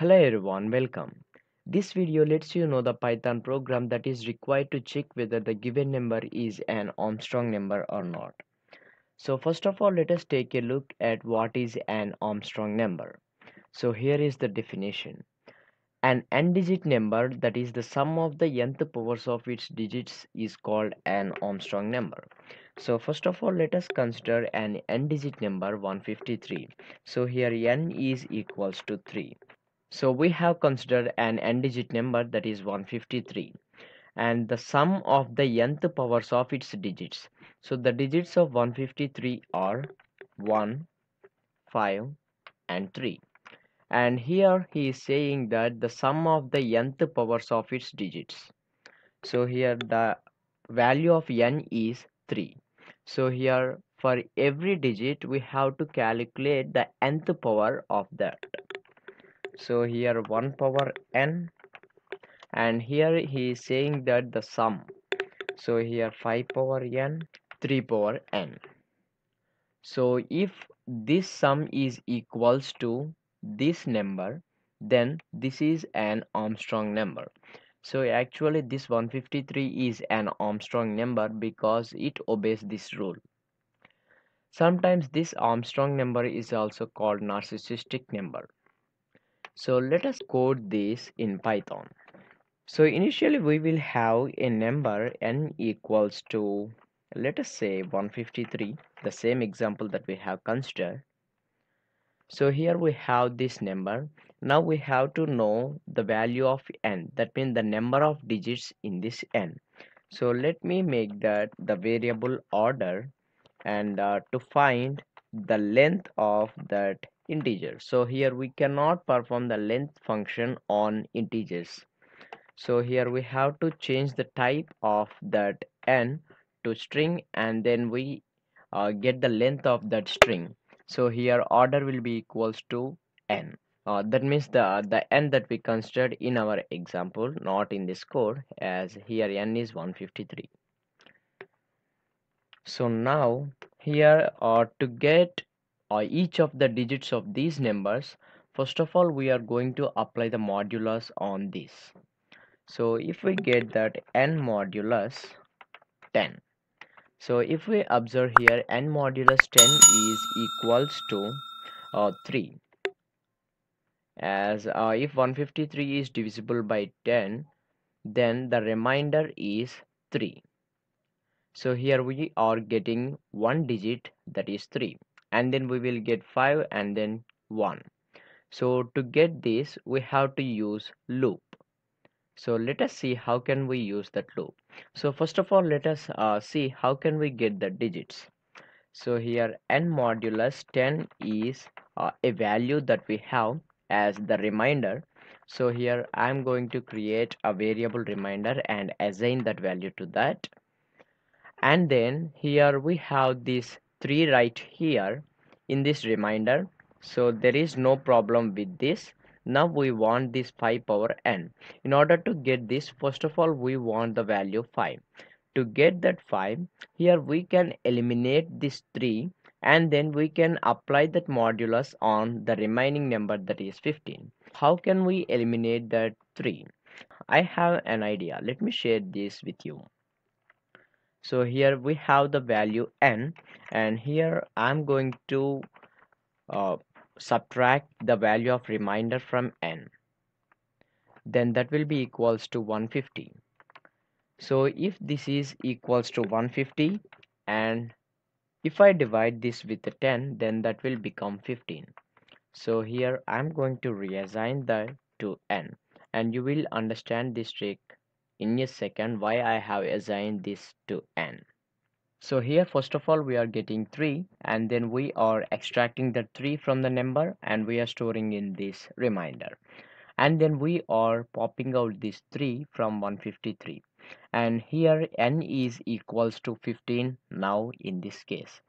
Hello everyone, welcome. This video lets you know the Python program that is required to check whether the given number is an Armstrong number or not. So first of all, let us take a look at what is an Armstrong number. So here is the definition. An n-digit number that is the sum of the nth powers of its digits is called an Armstrong number. So first of all, let us consider an n-digit number 153. So here n is equals to 3. So we have considered an n-digit number that is 153 and the sum of the nth powers of its digits. So the digits of 153 are 1, 5 and 3 and here he is saying that the sum of the nth powers of its digits. So here the value of n is 3 so here for every digit we have to calculate the nth power of that so here 1 power n and here he is saying that the sum. So here 5 power n 3 power n. So if this sum is equals to this number then this is an Armstrong number. So actually this 153 is an Armstrong number because it obeys this rule. Sometimes this Armstrong number is also called narcissistic number so let us code this in Python. So initially we will have a number n equals to let us say 153 the same example that we have considered. So here we have this number. Now we have to know the value of n. That means the number of digits in this n. So let me make that the variable order and uh, to find the length of that integer so here we cannot perform the length function on integers. So here we have to change the type of that n to string and then we uh, get the length of that string. So here order will be equals to n. Uh, that means the the n that we considered in our example not in this code as here n is 153 so now here uh, to get uh, each of the digits of these numbers first of all we are going to apply the modulus on this. So if we get that n modulus 10 so if we observe here n modulus 10 is equals to uh, 3 as uh, if 153 is divisible by 10 then the remainder is 3 so here we are getting one digit that is 3 and then we will get 5 and then 1 so to get this we have to use loop. So let us see how can we use that loop. So first of all let us uh, see how can we get the digits. So here n modulus 10 is uh, a value that we have as the reminder so here i'm going to create a variable reminder and assign that value to that. And then here we have this 3 right here in this remainder so there is no problem with this. Now we want this 5 power n. In order to get this first of all we want the value 5 to get that 5 here we can eliminate this 3 and then we can apply that modulus on the remaining number that is 15 how can we eliminate that 3 i have an idea. Let me share this with you so here we have the value n and here i'm going to uh, subtract the value of remainder from n. Then that will be equals to 150 so if this is equals to 150 and if I divide this with the 10 then that will become 15 so here I'm going to reassign that to n and you will understand this trick in a second why I have assigned this to n. So here first of all we are getting 3 and then we are extracting the 3 from the number and we are storing in this reminder. and then we are popping out this 3 from 153 and here n is equals to 15 now in this case.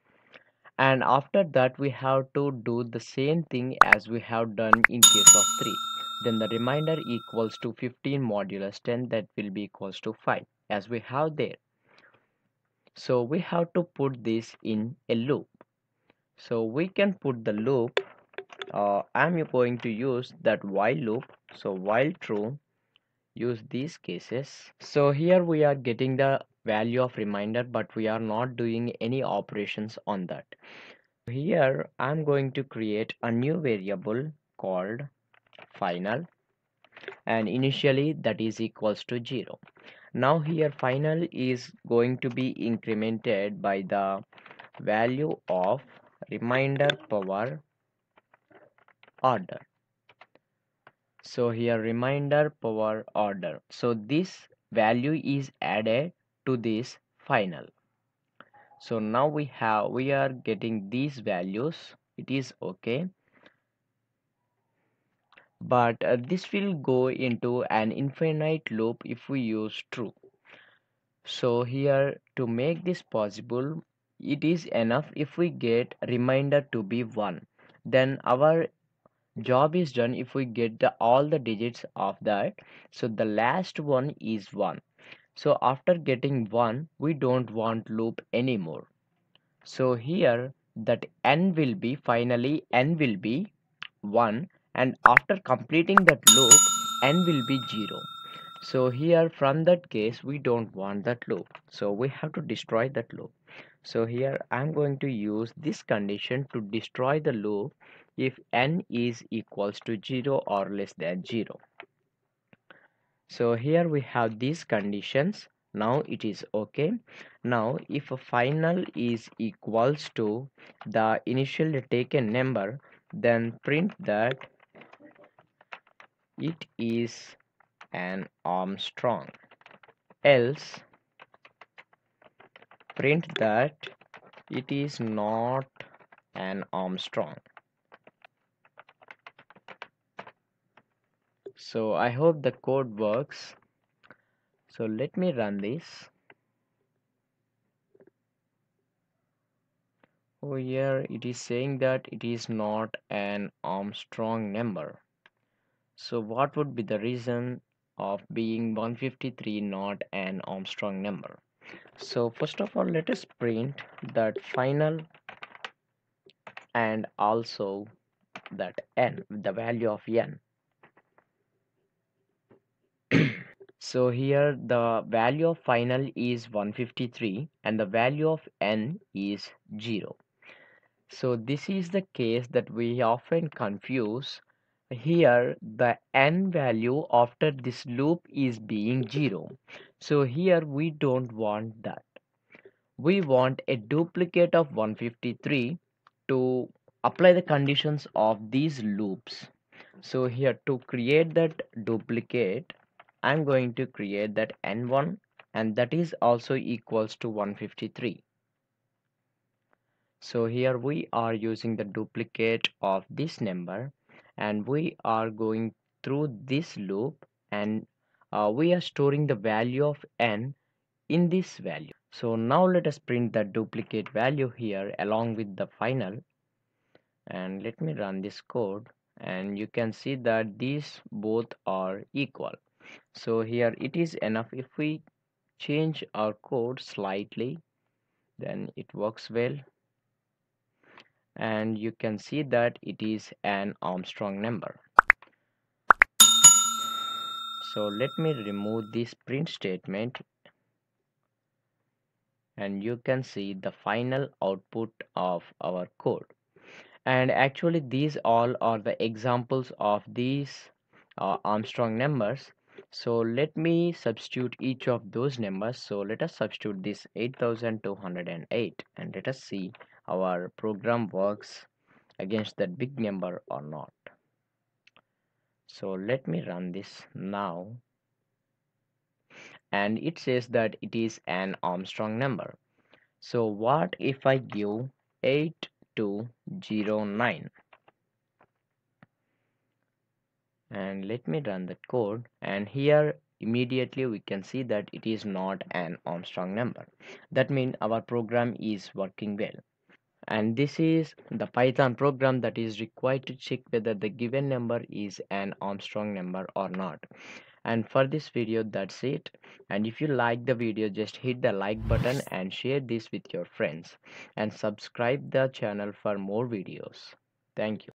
And after that we have to do the same thing as we have done in case of 3 then the remainder equals to 15 modulus 10 that will be equals to 5 as we have there. So we have to put this in a loop. So we can put the loop uh, I'm going to use that while loop. So while true use these cases. So here we are getting the value of reminder but we are not doing any operations on that. Here I'm going to create a new variable called final. And initially that is equals to 0 now here final is going to be incremented by the value of reminder power order. So here reminder power order. So this value is added to this final. So now we have we are getting these values. It is okay but uh, this will go into an infinite loop if we use true. So here to make this possible it is enough if we get reminder to be 1 then our job is done if we get the all the digits of that. So the last one is 1 so after getting 1 we don't want loop anymore. So here that n will be finally n will be 1 and after completing that loop n will be 0 so here from that case we don't want that loop. So we have to destroy that loop. So here i'm going to use this condition to destroy the loop if n is equals to 0 or less than 0 so here we have these conditions. Now it is okay. Now if a final is equals to the initially taken number then print that it is an Armstrong. Else print that it is not an Armstrong. So I hope the code works. So let me run this. Oh here it is saying that it is not an Armstrong number so what would be the reason of being 153 not an Armstrong number? So first of all let us print that final and also that n the value of n so here the value of final is 153 and the value of n is 0 so this is the case that we often confuse here the n value after this loop is being 0 so here we don't want that. We want a duplicate of 153 to apply the conditions of these loops. So here to create that duplicate i'm going to create that n1 and that is also equals to 153 so here we are using the duplicate of this number and we are going through this loop and uh, we are storing the value of n in this value. So now let us print the duplicate value here along with the final. And let me run this code and you can see that these both are equal. So here it is enough. If we change our code slightly then it works well and you can see that it is an Armstrong number. So let me remove this print statement and you can see the final output of our code. And actually these all are the examples of these uh, Armstrong numbers. So let me substitute each of those numbers. So let us substitute this 8208 and let us see our program works against that big number or not. So let me run this now. And it says that it is an Armstrong number. So what if I give 8209 and let me run that code. And here immediately we can see that it is not an Armstrong number. That means our program is working well and this is the python program that is required to check whether the given number is an armstrong number or not. And for this video that's it. And if you like the video just hit the like button and share this with your friends. And subscribe the channel for more videos. Thank you